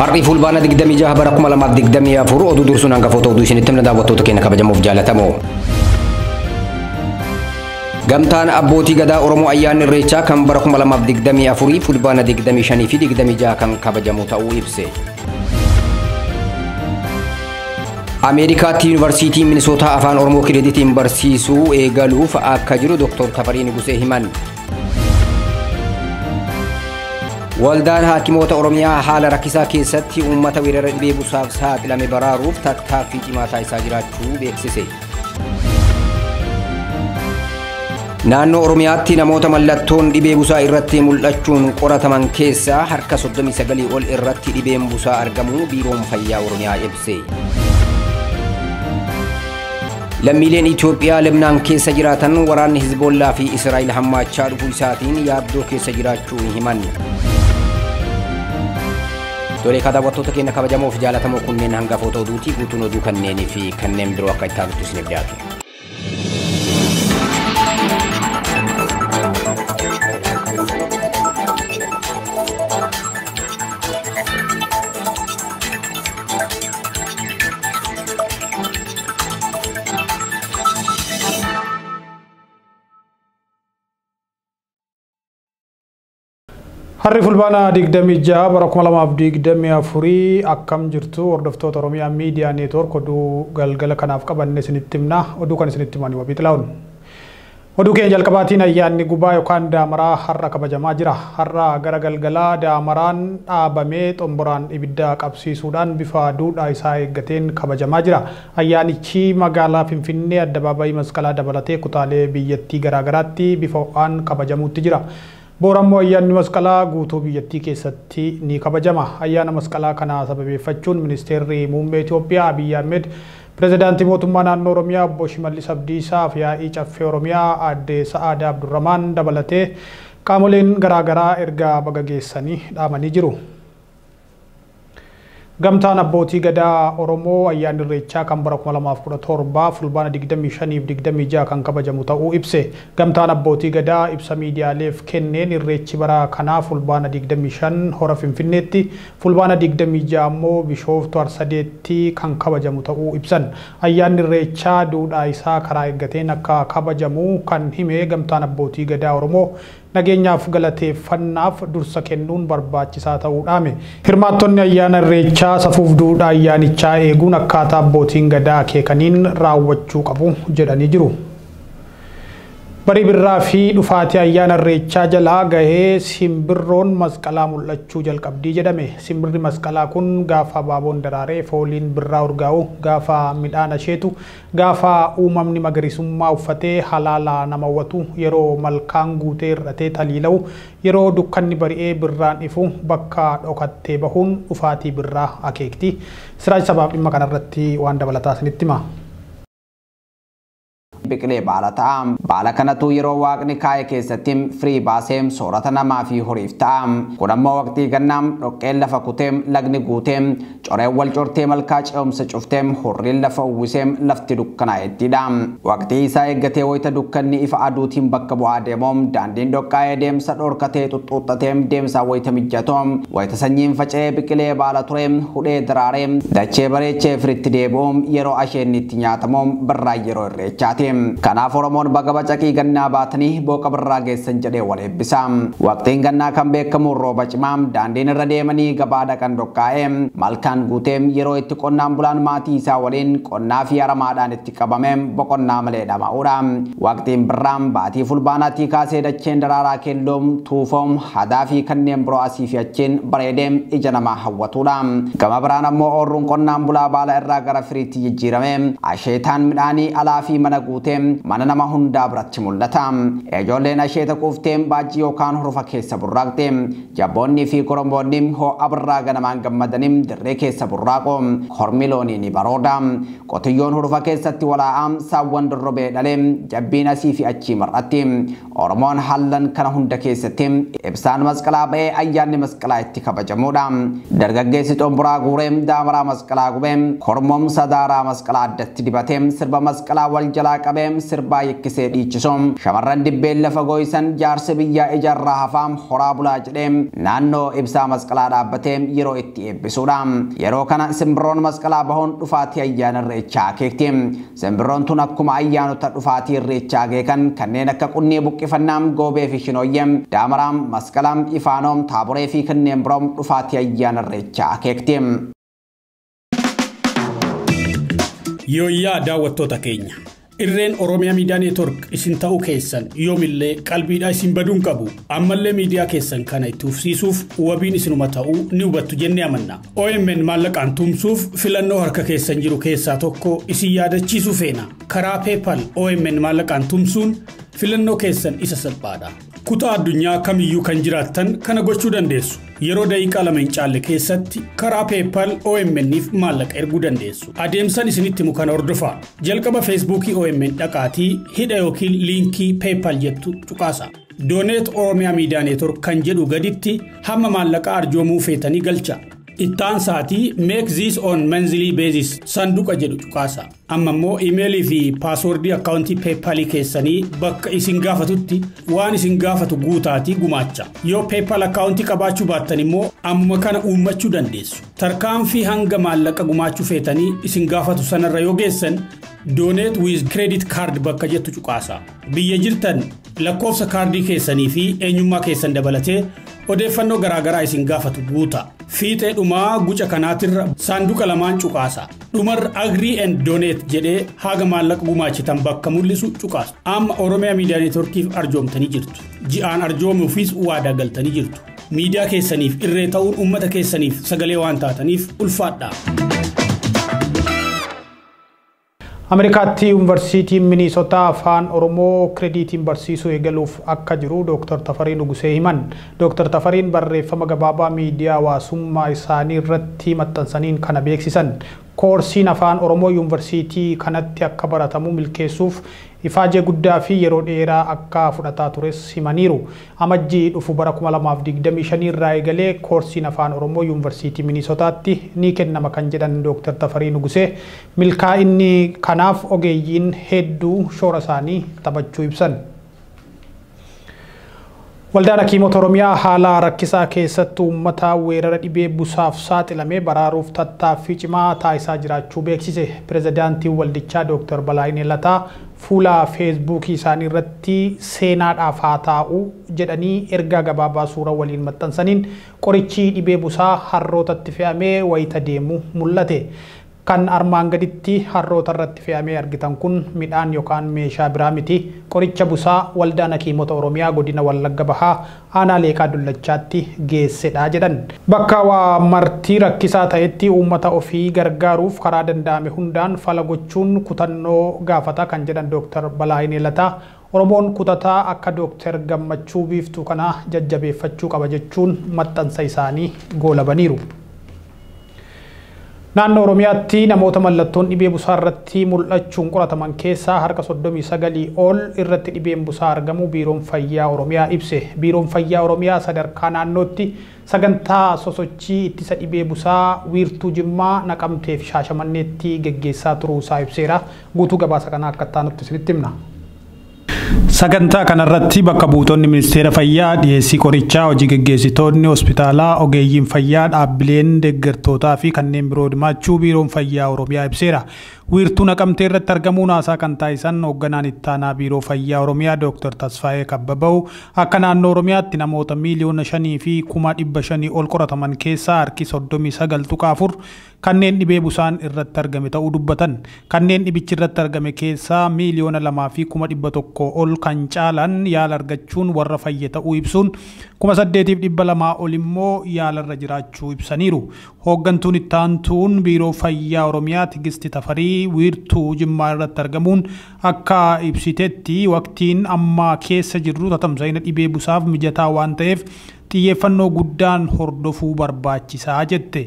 Har'i fulbaana 26 bara 2024 oduu dursuun hangafoota oduu isinitti himna daawwattoota keenya kabajamuuf jaalatamoo. Gamtaan abbootii gadaa Oromoo ayyaanni Irreechaa kan bara 2024 fulbaana 25 fi 26 kan kabajamu ta'uu ibse. Ameerikaatti yuunivarsiitii Minisootaa afaan Oromoo kireeditiin barsiisuu eegaluuf akka jiru Dr. Tafarii Nugusee himan. Waldaan Haakimoota Oromiyaa haala rakkisaa keessatti uummata weerara dhibee busaaf saaxilame baraaruuf tattaaffii cimaa taasisaa jiraachuu beeksise. Naannoo Oromiyaatti namoota mallattoon dhibee busaa irratti mul'achuun qorataman keessaa harka 39 ol irratti dhibeen busaa argamu biiroon fayyaa Oromiyaa ibse. Lammiileen Itoophiyaa Lebnaan keessa jiraatan waraanni Hizbollaa fi Israa'el hammaachaa dhufuu isaatiin yaaddoo keessa jiraachuu himan. Tolee daawwattoota keenya kabajamoo fi jaalatamoo kunneen hangafoota oduutii guutuun oduu kanneenii fi kanneen biroo akka itti aanutti isiniif dhiyaatu. Harri fulbaana 26 bara 2024 akkam jirtu hordoftoota Oromiyaa Miidiyaa Neetwoork oduu galgala kanaaf qabanne isinitti himna. Oduu kan isinitti himani wabii xilaa'uun. Oduu keenya jalqabaatiin ayyaanni gubaa yookaan daamaraa har'a kabajamaa jira. Har'a gara galgalaa daamaraan dhaabamee xomboraan ibidda qabsiisuudhaan bifa duudhaa isaa eeggateen kabajamaa jira. Ayyaanichi magaalaa Finfinnee addabaabayii masqalaa dabalatee kutaalee biyyattii garaagaraatti bifa ho'aan kabajamuutti jira. Boorammoo ayyaanni masqalaa guutuu biyyattii keessatti ni kabajama. Ayyaana masqalaa kana sababeeffachuun ministeerri muummee Itoophiyaa Abiyyi Ahmed pirezidaantii mootummaa naannoo Oromiyaa obbo Shimallis Abdiisaa fi yaa'ii caffee Oromiyaa aadde Sa'aadaa Abdurramaan dabalatee qaamoleen garaagaraa erga baga geessanii dhaamanii jiru. Gamtaan abbootii gadaa Oromoo ayyaanni Irreechaa kan bara 2017 fulbaana 25 fi 26 kan kabajamu ta'uu ibse. Gamtaan abbootii gadaa ibsa miidiyaaleef kenneen Irreechi bara kanaa fulbaana 25 hora Finfinneetti fulbaana 26 ammoo Bishooftu Harsadeetti kan kabajamu ta'uu ibsan. Ayyaanni Irreechaa duudhaa isaa karaa eeggateen akka kabajamu kan hime gamtaan abbootii gadaa Oromoo nageenyaaf galateeffannaaf dursa kennuun barbaachisaa ta'uu dhaame. Hirmaattonni ayyaana irreechaa safuuf duudhaa ayyaanichaa eeguun akkaataa abbootiin gadaa akeekaniin raawwachuu qabu jedhanii jiru. Barii birraa fi dhufaatii ayyaana irreechaa jalaa gahee simbirroon masqalaa mul'achuu jalqabdii jedhame. Simbirri masqalaa kun gaafa abaaboon daraaree fooliin birraa urgaa'u, gaafa midhaan asheetu, gaafa uumamni magariisummaa uffatee halaala nama hawwatu, yeroo malkaan guutee hir'atee taliila'u, yeroo dukkanni bari'ee birraan ifu bakka dhokattee bahuun dhufaatii birraa akeekti. Siraaj sabaaf dhimma kanarratti waan dabalataa isinitti hima. Biqilee baala ta'a. Baala kanatu yeroo waaqni kaa'e keessatti firii baasee soorata namaa fi horiif ta'a. Kun ammoo waqtii gannaam dhoqqeen lafa kutee lagni guutee lafa uwwisee lafti dukkanaa'ettidha. Waqtii isaa eeggatee wayita dukkanni ifa aduutiin bakka bu'aa deemoo daandiin dhoqqaa'ee deemsa dhorkatee xuxxuuxatee deemsaa wayita mijjatoo wayita sanyiin faca'ee biqilee baala ture hudhee daraaree dachee bareechee firitti deebi'u yeroo asheenni itti nyaatamu birraa yeroo irreechaati. Kanaaf Oromoon baga bacaqii gannaa baatanii booqa birraa geessan jedhee wal eebbisa. Waqtiin gannaa kan beekamu rooba cimaa daandiin irra deemanii gabaa dhaqan dhoqqaa'ee malkaan guutee yeroo itti qonnaan bulaan maatii isaa waliin qonnaa fi haramaadhaan itti qabame boqonnaa malee dhama'uudha. Waqtiin birraan baatii fulbaanaatii kaasee dacheen daraaraa keelloom tuufoom hadaa fi kanneen biroo asii fi achiin bareedee ija namaa hawwatuudha. Gama biraan ammoo oorruun qonnaan bulaa baala irraa gara firiitti jijjiirame asheetaan midhaanii alaa fi mana guutee mana nama hundaa biratti mul'ata. Ijoolleen asheeta quuftee baajjii yookaan hurufa keessa burraaqxe. Jabboonnii fi koromboonni ho'a birraa ganamaan gammadanii dirree keessa سابو راقم خورميलोनी ني بارودام قتي يون هورفاكيسات تي والا ام ساوند روبيدالم جابينا سي في اچي مراتيم اورمان حاللن كن هندكيساتيم ابسان مسقلا با ايان مسقلا اتي كبجامودام درگگاي سي ضم براقورم دامرا مسقلا گوبم كورموم سدارا مسقلا دت ديباتيم سربا مسقلا والجلا قبم سربا يكسي ديچ سوم شمررن دبيل لفو گويسن جارسبي يا اي جراهافام خورا بولاجدم نانو ابسا مسقلا دابتم يرو اتي ب yeroo kana simbirroon masqalaa bahuun dhufaatii ayyaana irreechaa akeekti simbirroon tun akkuma ayyaanota dhufaatii irreechaa akeekan kanneen akka qunnee buqqifannaa goobee fi shinooyyee daamaraam masqalaam ifaanoom taaboree fi kanneen biroom dhufaatii ayyaana irreechaa akeekti. Yooyyaa daawwattoota keenya. Irreen Oromiyaa Miidiyaa Neetwork isin ta'uu keessan yoomillee qalbiidhaa isin baduun qabu. Ammallee miidiyaa keessan kana itti ufsiisuuf wabiin isinuma ta'uu ni hubattu jennee amanna. OMN maallaqaan tumsuuf filannoo harka keessan jiru keessaa tokko isin yaadachiisuu feena. Karaa PayPal OMN maallaqaan tumsuun filannoo keessan isa salphaadha. Kutaa addunyaa kamiyyuu kan jiraattan kana gochuu dandeessu. Yeroo daqiiqaa lama hin caalle keessatti karaa PayPal OMN'if maallaqa erguu dandeessu. Adeemsan isinitti himu kana hordofaa. Jalqaba Feesbuukii OMN dhaqaatii hidha yookiin liinkii PayPal jettu tuqaasa. Dooneet Oromiyaa Miidiyaa Neetwork kan jedhu gaditti hamma maallaqa arjoomuu feetanii galcha. Ittaan saatii make this on monthly basis sanduqa jedhu tuqaasa. Amma immoo imeelii fi paaswordii akkaawuntii peepaalii keessanii bakka isin gaafatutti waan isin gaafatu guutaatii gumaacha. Yoo peepaal akkaawuntii qabaachuu baattan immoo ammuma kana uummachuu dandeessu. Tarkaanfii hanga maallaqa gumaachuu feetanii isin gaafatu sanarra yoo geessan dooneet wiz kireedit kaard bakka jettu tuqaasa. Biyya jirtan lakkoofsa kaardii keessanii fi eenyummaa keessan dabalatee odeeffannoo garaagaraa isin gaafatu guuta. Fiixee dhumaa guca kanaatirra saanduqa lamaan cuqaasa. Dhumarra agrii and dooneet jedhee haga maallaqa gumaachitan bakka mul'isu cuqaasa. Amma Oromiyaa Miidiyaa Neetworkiif arjoomtanii jirtu. Ji'aan arjoomuufis waadaa galtanii jirtu. Miidiyaa keessaniif irree ta'uun uummata keessaniif sagalee waan taataniif ulfaadhaa. Ameerikaatti yuunivarsiitiin Miniisotaa afaan Oromoo kireediitiin barsiisuu eegaluuf akka jiru Dr. Tafarii Nugusee himan. Dr. Tafariin barreeffama gabaabaa miidiyaa hawaasummaa isaanii irratti maxxansaniin kana beeksisan. Koorsiin afaan Oromoo yuunivarsiitii kanatti akka baratamu milkeessuuf ifaajee guddaa fi yeroo dheeraa akka fudhataa tures himaniiru. Amajjii dhufu bara 2025 irraa eegalee koorsiin afaan Oromoo yuunivarsiitii Miniisotaatti ni kennama kan jedhan Dr. Tafarii Nugusee milkaa'inni kanaaf ogeeyyiin hedduu shoora isaanii taphachuu ibsan. والدانا كيموت روميا حالا ركسا كيستو متا ويرر ابي بوساف ساتلامي براروف تتا فيج ما تايسا جرا چوبك سيسي پريزدانتي والدچا دوكتر بلاين لطا فولا فيسبوك يساني رتي سينات آفاتا أو جداني ارگا غبابا سورا والين متنسنين قريچي ابي بوسا حرو تتفعامي ويتا ديمو ملته Kan armaan gaditti harroota irratti fe'amee argitan kun midhaan yookaan meeshaa biraa miti. Qoricha busaa waldaan hakiimota Oromiyaa godina Wallagga Bahaa aanaa leeqaa dullachaatti geessedha jedhan. Bakka waa martii rakkisaa ta'etti uummata ofii gargaaruuf karaa danda'ame hundaan fala gochuun kutannoo gaafata kan jedhan Dr. Balaayinee Lataa Oromoon kutataa akka Dr. Gammachuu biiftuu kana jajjabeeffachuu qaba jechuun maxxansa isaanii goolabaniiru. Naannoo Oromiyaatti namoota mallattoon dhibee busaa irratti mul'achuun qorataman keessaa harka 39 ol irratti dhibeen busaa argamu biiroon fayyaa Oromiyaa ibse. Biiroon fayyaa Oromiyaa sadarkaa naannootti sagantaa sosochii ittisa dhibee busaa wiirtuu Jimmaa naqamtee fi shaashamanneetti geggeessaa turuusaa ibseera. Guutuu gabaasa kanaa akka taanutti isinitti himna. Sagantaa kanarratti bakka buutonni ministeera fayyaa dhiyeessii qorichaa hojii geggeessitoonni hospitaalaa ogeeyyiin fayyaa dhaabbileen deeggartootaa fi kanneen biroo dhimaachuu biiroon fayyaa oromiyaa ibseera. Wiirtuu naqamtee irratti argamuun haasaa kan taasisan hoogganaan ittaanaa biiroo fayyaa oromiyaa Dr. Tasfaayee Kabbaba'u akka naannoo oromiyaatti namoota miiliyoona shanii fi kuma dhibba shanii ol qorataman keessaa harki soddomii sagal tuqaa afur kanneen dhibee busaan irratti argame ta'uu dubbatan. Kanneen dhibichi irratti argame keessaa miiliyoona lamaa fi kuma dhibba tokko ol kan caalan yaala argachuun warra fayye ta'uu ibsuun kuma saddeetiif dhibba lamaa ol immoo yaalarra jiraachuu ibsaniiru. Hooggantuun ittaantuun biiroo fayyaa Oromiyaa Tigisti Tafarii wiirtuu Jimmaa irratti argamuun akka ibsitetti waqtiin amma keessa jirru tatamsa'ina dhibee busaaf mijataa waan ta'eef xiyyeeffannoo guddaan hordofuu barbaachisaa jette.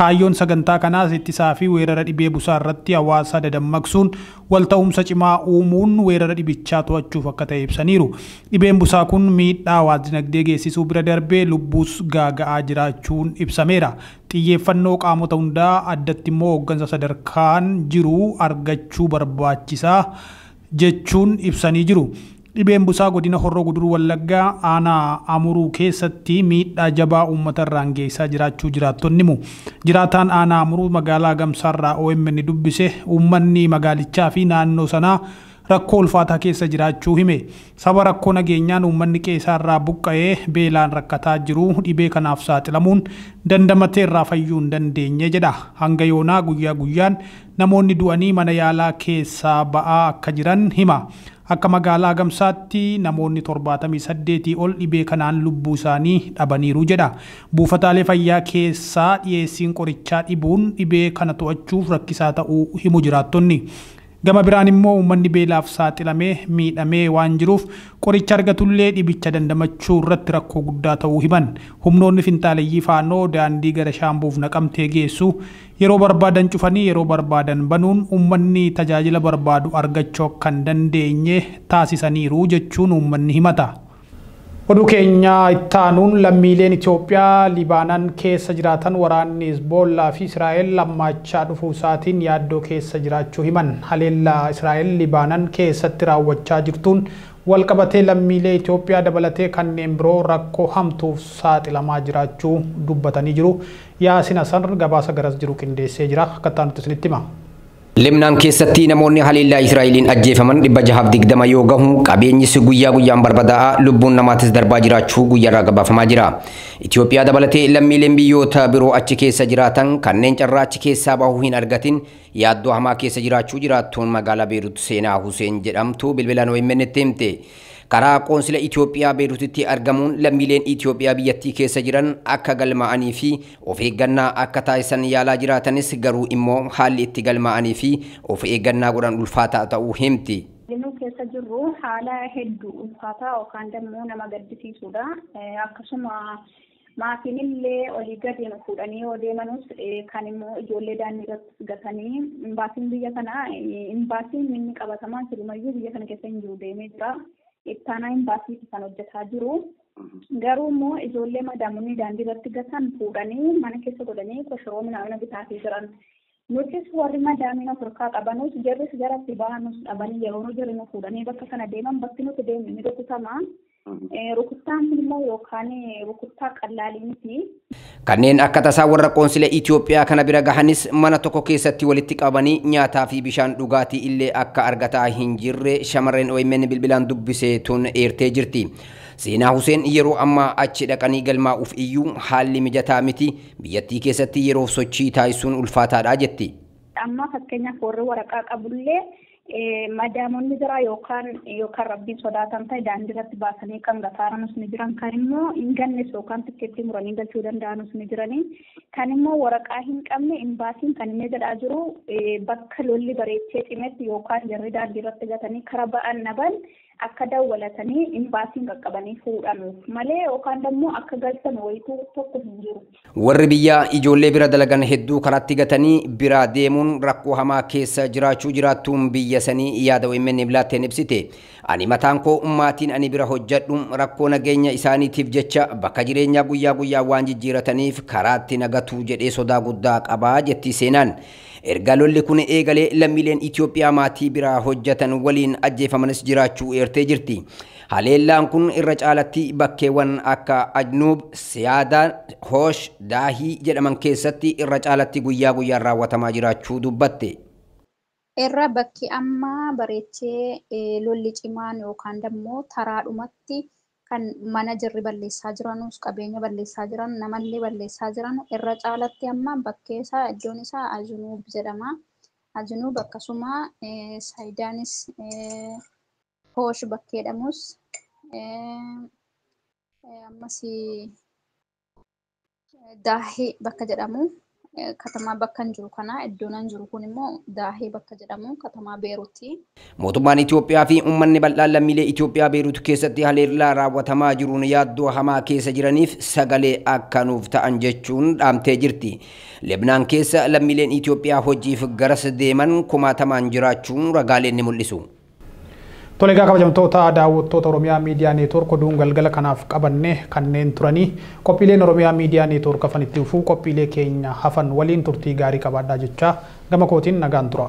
Kaayyoon sagantaa kanaas ittisaa fi weerara dhibee busaa irratti hawaasa dadammaqsuun walta'umsa cimaa uumuun weerara dhibichaa to'achuuf akka ta'e ibsaniiru. Dhibeen busaa kun miidhaa hawaas dinagdee geessisuu bira darbee lubbuus gaaga'aa jiraachuun ibsameera. Xiyyeeffannoo qaamota hundaa addatti immoo hooggansa sadarkaan jiru argachuu barbaachisaa. jechuun ibsanii jiru. Dhibeen busaa godina horroo guduruu wallaggaa aanaa amuruu keessatti miidhaa jabaa uummata irraan geessaa jiraachuu jiraattonni himu. Jiraataan aanaa amuruu magaalaa gamsaarraa OMN dubbise uummanni magaalichaa fi naannoo sanaa rakkoo ulfaataa keessa jiraachuu hime. Saba rakkoo nageenyaan uummanni qeessaarraa buqqa'ee beelaan rakkataa jiru dhibee kanaaf saaxilamuun dandamatee irraa fayyuu hin dandeenye jedha. Hanga yoonaa guyyaa guyyaan namoonni du'anii mana yaalaa keessaa ba'aa akka jiran hima. Akka magaalaa gamsaatti namoonni torbaatamii saddeetii ol dhibee kanaan lubbuu isaanii dhabaniiru jedha. Buufataalee fayyaa keessaa dhiyeessiin qorichaa dhibuun dhibee kana to'achuuf rakkisaa ta'uu himu jiraattonni. Gama biraan immoo uummanni beelaaf saaxilamee miidhamee waan jiruuf qoricha argatullee dhibicha dandamachuu irratti rakkoo guddaa ta'uu himan. Humnoonni finxaaleyyii faanoo daandii gara shaambuuf naqamtee geessu yeroo barbaadan cufanii yeroo barbaadan banuun uummanni tajaajila barbaadu argachuu hin dandeenye taasisaniiru jechuun uummanni himata. Oduu keenya ittaanuun lammiileen Itoophiyaa Libaanaan keessa jiraatan waraanni Hizboollaa fi Israa'el lammaachaa dhufuu isaatiin yaaddoo keessa jiraachuu himan. Haleellaa Israa'el Libaanaan keessatti raawwachaa jirtuun walqabatee lammiilee Itoophiyaa dabalatee kanneen biroo rakkoo hamtuuf saaxilamaa jiraachuu dubbatanii jiru. Yaasin Hasan gabaasa garas jiru qindeessee jira. Akka ittaanutti isinitti hima. Libnaan keessatti namoonni haleellaa Israa'eliin ajjeefaman dhibba jahaaf digdama yoo gahu qabeenyis guyyaa guyyaan barbadaa'aa lubbuun namaatis darbaa jiraachuu guyyaarraa gabaafamaa jira. Itoophiyaa dabalatee lammiileen biyyoota biroo achi keessa jiraatan kanneen carraa achi keessaa bahuu hin argatin yaaddoo hamaa keessa jiraachuu jiraattuun magaalaa Beerut Seenaa Huseen jedhamtu bilbilaan OMN itti himte. Karaa qoonsila Itoophiyaa Beerutitti argamuun lammiileen Itoophiyaa biyyattii keessa jiran akka galmaa'anii fi of eeggannaa akka taasisan yaalaa jiraatanis garuu immoo haalli itti galmaa'anii fi of eeggannaa godhan ulfaataa ta'uu himti. Inni keessa jirru haala hedduu ulfaataa yookaan immoo nama gaddisiisudha. Akkasuma maatiin illee olii gadi fuudhanii yoo deemanus kan immoo ijoollee daandii irratti gatanii imbaasiin biyya kanaa imbaasiin inni qabatamaan silumayyuu biyya kana keessa hin jiru deemee jira. Ittaanaa imbaasiitti kan hojjetaa jiru. Garuu immoo ijoollee madaamonni daandii irratti gatan fuudhanii mana keessa godhanii koshoroo midhaan bitaafii jiran. Nutis warri madaamina Afirikaa qabanus jarris garatti bahanus dhabanii yeroo nu fuudhanii bakka kana deeman bakki nuti deemne ni rukutama. Rukuttaan kun immoo yookaan rukuttaa qallaalii miti. Kanneen akka tasaa warra qoonsila Itoophiyaa kana bira gahanis mana tokko keessatti walitti qabanii nyaataa fi bishaan dhugaatii illee akka argataa hin jirre shamarreen OMN bilbilaan dubbisee tun eertee jirti. Seenaa Huseen yeroo ammaa achi dhaqanii galmaa'uuf iyyuu haalli mijataa miti biyyattii keessatti yeroo sochii taasisuun ulfaataadha jetti. Amma fakkeenyaaf warri waraqaa qabullee madaamonni jira yookaan yookaan rabbiin sodaatan ta'e daandii irratti baasanii kan gataaramus ni jiran. Kan immoo hin gannes yookaan tikkeettii muranii galchuu danda'anus ni jiranii. Kan immoo waraqaa hin qabne imbaasiin kan inni jedhaa jiru. Bakka lolli bareechee cimetti yookaan jarri daandii irratti gatanii kara ba'an naban akka dawwalatanii imbaasiin qaqqabanii fuudhanuuf malee yookaan immoo akka galchan wayituu tokko hin jiru. Warri biyyaa ijoollee bira dalagan hedduu karatti gatanii biraa deemuun rakkoo hamaa keessa jiraachuu jiraattuun biyya sanii yaada OMN bilaatteen ibsite. Ani mataan koo maatiin ani bira hojjedhu rakkoo nageenya isaaniitiif jecha bakka jireenyaa guyyaa guyyaa waan jijjiirataniif karaatti nagatuu jedhee sodaa guddaa qabaa jetti seenaan. Erga lolli kun eegalee lammiileen Itoophiyaa maatii biraa hojjetan waliin ajjeefamanis jiraachuu eertee jirti. Haleellaan kun irra caalatti bakkeewwan akka Ajnuub, Siyaadaa, Hoosh, Daahii jedhaman keessatti irra caalatti guyyaa guyyaan raawwatamaa jiraachuu dubbatte. Irra bakki amma bareechee lolli cimaan yookaan immoo taraadhumatti kan mana jirri balleessaa jiranus qabeenya balleessaa jiran namallee balleessaa jiran irra caalatti amma bakkee isaa iddoon isaa Ajinuub jedhama. Ajinuub akkasuma Saayidaanis Hoosh bakkeedhamus ammas Daahee bakka jedhamu katamaa bakka hin jiru kana iddoon jiru kun immoo daahee bakka jedhamu katamaa beeruuti. Mootummaan Itoophiyaa fi uummanni bal'aan lammiilee Itoophiyaa beeruutu keessatti haleellaa raawwatamaa jiruun yaaddoo hamaa keessa jiraniif sagalee akka nuuf ta'an jechuun dhaamtee jirti. Lebnaan keessa lammiileen Itoophiyaa hojiif garas deeman kumaatamaan jiraachuun ragaaleen ni mul'isu. Tole egaa kabajamtoota daawwattoota Oromiyaa Miidiyaa Neetwoork oduun galgala kanaaf qabanne kanneen turanii qophiileen Oromiyaa Miidiyaa Neetwoork hafan itti fufuu qophiilee keenya hafan waliin turtii gaarii qabaadhaa jechaa gama kootiin nagaan tura.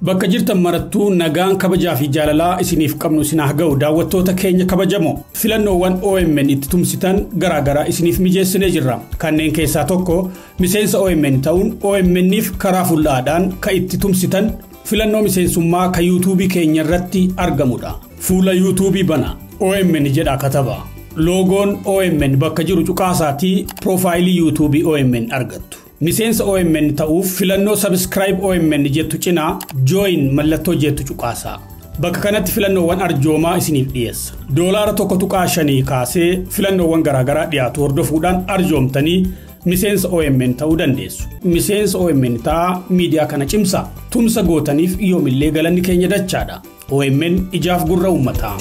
Bakka jirtan marattuu nagaan kabajaa fi jaalalaa isiniif qabnu isin haa ga'u daawwattoota keenya kabajamoo filannoowwan OMN itti tumsitan garaagaraa isiniif mijeessinee jirra. Kanneen keessaa tokko miseensa OMN ta'uun OMN'if karaa fuullaadhaan kan itti tumsitan filannoo miseensummaa kan yuutuubii keenya irratti argamudha. Fuula yuutuubii bana OMN jedha kataba. Loogoon OMN bakka jiru cuqaasaatii piroofaayilii yuutuubii OMN argattu. Miseensa OMN ta'uuf filannoo sabiskiraayib OMN jettu cinaa jooyin mallattoo jettu cuqaasaa. Bakka kanatti filannoowwan arjoomaa isiniif dhiyeessa. Doolaara tokko tuqaa shanii kaasee filannoowwan garaagaraa dhiyaatu hordofuudhaan arjoomtanii miseensa OMN ta'uu dandeessu. Miseensa OMN ta'aa miidiyaa kana cimsaa. Tumsa gootaniif yoomillee galanni keenya dachaadha. OMN ijaaf gurra uummataa.